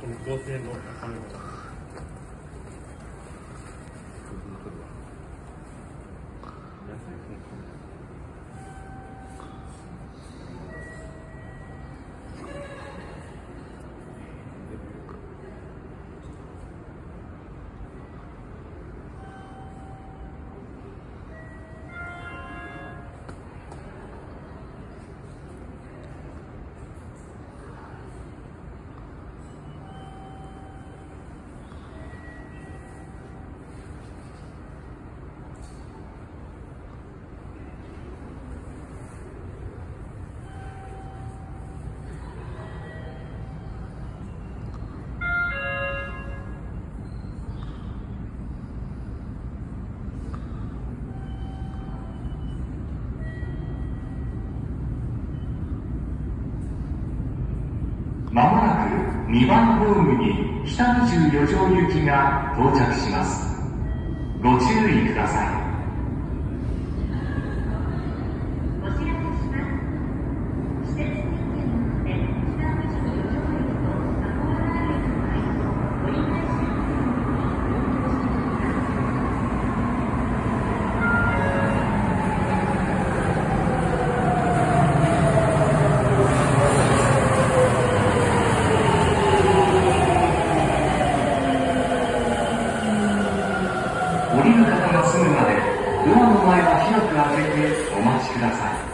この合成の赤のまもなく2番ホームに北24条行きが到着します。ご注意ください。お知らせします。施設点検で北口四条駅と加古原駅の間、折り返し運転に応答してください。降りる方が済むまでドアの前は広く開けてお待ちください。